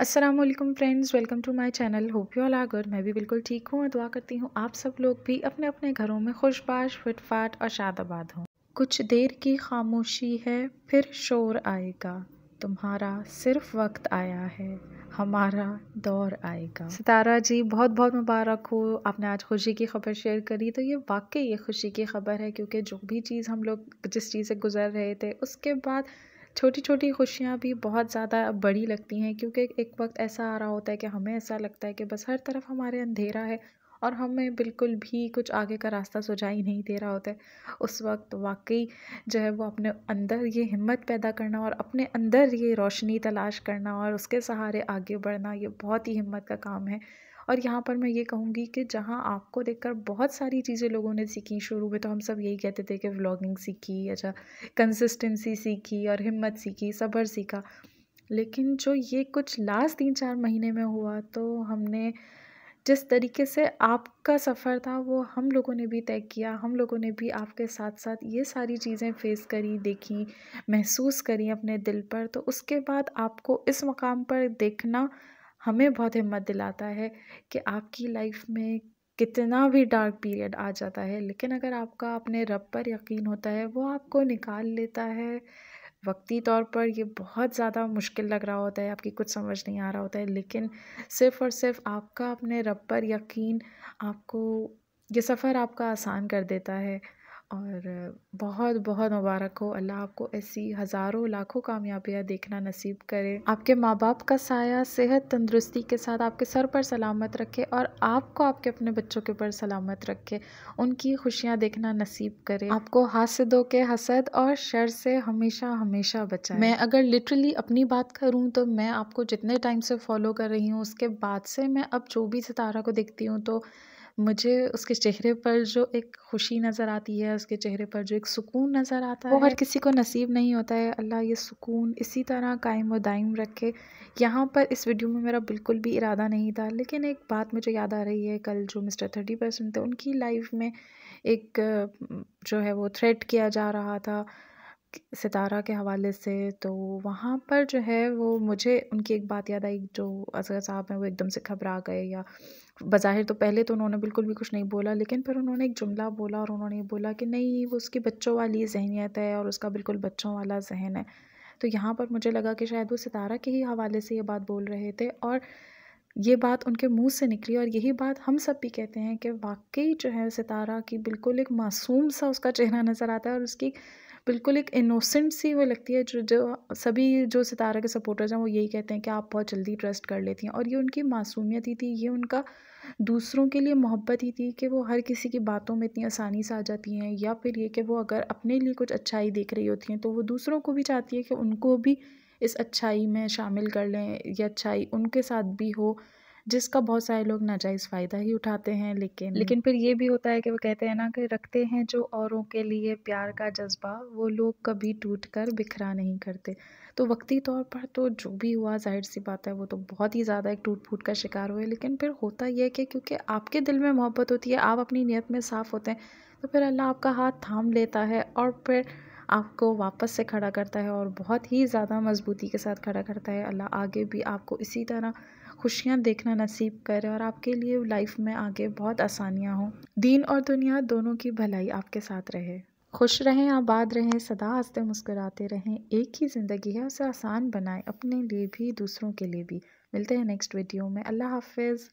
Aslam friends welcome to my channel hope you all are good मैं भी बिल्कुल ठीक हूँ और दुआ करती हूँ आप सब लोग भी अपने अपने घरों में खुशबाश, फिटफाट और शादाबाद हों। कुछ देर की खामोशी है, फिर शोर आएगा। तुम्हारा सिर्फ़ वक्त आया है, हमारा दौर आएगा। सितारा जी बहुत बहुत मुबारक हो। आपने आज खुशी की खबर शेयर करी तो ये वाकई ये खुशी की खबर है, क्योंकि जो भी चीज़ हम लोग, जिस चीज़ से गुज़र रहे थे, उसके बाद छोटी छोटी खुशियाँ भी बहुत ज़्यादा बड़ी लगती हैं, क्योंकि एक वक्त ऐसा आ रहा होता है कि हमें ऐसा लगता है कि बस हर तरफ़ हमारे अंधेरा है और हमें बिल्कुल भी कुछ आगे का रास्ता सुझाई नहीं दे रहा होता है। उस वक्त वाकई जो है वो अपने अंदर ये हिम्मत पैदा करना और अपने अंदर ये रोशनी तलाश करना और उसके सहारे आगे बढ़ना, ये बहुत ही हिम्मत का काम है। और यहाँ पर मैं ये कहूँगी कि जहाँ आपको देखकर बहुत सारी चीज़ें लोगों ने सीखी, शुरू में तो हम सब यही कहते थे कि व्लॉगिंग सीखी अच्छा कंसिस्टेंसी सीखी और हिम्मत सीखी, सब्र सीखा। लेकिन जो ये कुछ लास्ट तीन चार महीने में हुआ तो हमने जिस तरीके से आपका सफ़र था, वो हम लोगों ने भी तय किया, हम लोगों ने भी आपके साथ साथ ये सारी चीज़ें फ़ेस करी, देखी, महसूस करी अपने दिल पर। तो उसके बाद आपको इस मकाम पर देखना हमें बहुत हिम्मत दिलाता है कि आपकी लाइफ में कितना भी डार्क पीरियड आ जाता है, लेकिन अगर आपका अपने रब पर यकीन होता है, वो आपको निकाल लेता है। वक्ती तौर पर ये बहुत ज़्यादा मुश्किल लग रहा होता है, आपकी कुछ समझ नहीं आ रहा होता है, लेकिन सिर्फ़ और सिर्फ़ आपका अपने रब पर यकीन आपको, ये सफ़र आपका आसान कर देता है। और बहुत बहुत मुबारक हो। अल्लाह आपको ऐसी हज़ारों लाखों कामयाबियाँ देखना नसीब करे। आपके माँ बाप का साया, सेहत तंदुरुस्ती के साथ आपके सर पर सलामत रखे और आपको आपके अपने बच्चों के ऊपर सलामत रखे। उनकी खुशियाँ देखना नसीब करे। आपको हासिदों के हसद और शर से हमेशा हमेशा बचाए। मैं अगर लिटरली अपनी बात करूँ तो मैं आपको जितने टाइम से फॉलो कर रही हूँ, उसके बाद से मैं अब जो भी सितारा को देखती हूँ तो मुझे उसके चेहरे पर जो एक खुशी नज़र आती है उसके चेहरे पर जो एक सुकून नज़र आता है वो हर किसी को नसीब नहीं होता है। अल्लाह ये सुकून इसी तरह कायम व दायम रखे। यहाँ पर इस वीडियो में मेरा बिल्कुल भी इरादा नहीं था लेकिन एक बात मुझे याद आ रही है कल जो मिस्टर थर्टी परसेंट थे उनकी लाइफ में एक जो है वो थ्रेट किया जा रहा था सितारा के हवाले से। तो वहाँ पर जो है वो मुझे उनकी एक बात याद आई जो असगर साहब हैं वो एकदम से घबरा गए या बज़ाहिर तो पहले तो उन्होंने बिल्कुल भी कुछ नहीं बोला, लेकिन फिर उन्होंने एक जुमला बोला और उन्होंने ये बोला कि नहीं, वो उसकी बच्चों वाली जहनीत है और उसका बिल्कुल बच्चों वाला जहन है। तो यहाँ पर मुझे लगा कि शायद वो सितारा के ही हवाले से ये बात बोल रहे थे और ये बात उनके मुँह से निकली और यही बात हम सब भी कहते हैं कि वाकई जो है सितारा की बिल्कुल एक मासूम सा उसका चेहरा नज़र आता है और उसकी बिल्कुल एक इनोसेंट सी वो लगती है, जो जो सभी जो सितारा के सपोर्टर्स हैं वो यही कहते हैं कि आप बहुत जल्दी ट्रस्ट कर लेती हैं। और ये उनकी मासूमियत ही थी, ये उनका दूसरों के लिए मोहब्बत ही थी कि वो हर किसी की बातों में इतनी आसानी से आ जाती हैं, या फिर ये कि वो अगर अपने लिए कुछ अच्छाई देख रही होती हैं तो वो दूसरों को भी चाहती है कि उनको भी इस अच्छाई में शामिल कर लें, या अच्छाई उनके साथ भी हो। जिसका बहुत सारे लोग नाजायज़ फ़ायदा ही उठाते हैं, लेकिन लेकिन फिर ये भी होता है कि वो कहते हैं ना कि रखते हैं जो औरों के लिए प्यार का जज्बा, वो लोग कभी टूट कर बिखरा नहीं करते। तो वक्ती तौर पर तो जो भी हुआ, ज़ाहिर सी बात है, वो तो बहुत ही ज़्यादा एक टूट फूट का शिकार हुए, लेकिन फिर होता यह कि क्योंकि आपके दिल में मोहब्बत होती है, आप अपनी नीयत में साफ़ होते हैं तो फिर अल्लाह आपका हाथ थाम लेता है और फिर आपको वापस से खड़ा करता है और बहुत ही ज़्यादा मज़बूती के साथ खड़ा करता है। अल्लाह आगे भी आपको इसी तरह खुशियाँ देखना नसीब करे और आपके लिए लाइफ में आगे बहुत आसानियाँ हों। दीन और दुनिया दोनों की भलाई आपके साथ रहे। खुश रहें, आबाद रहें, सदा हँसते मुस्कुराते रहें। एक ही ज़िंदगी है, उसे आसान बनाएँ। अपने लिए भी, दूसरों के लिए भी। मिलते हैं नेक्स्ट वीडियो में। अल्लाह हाफिज़।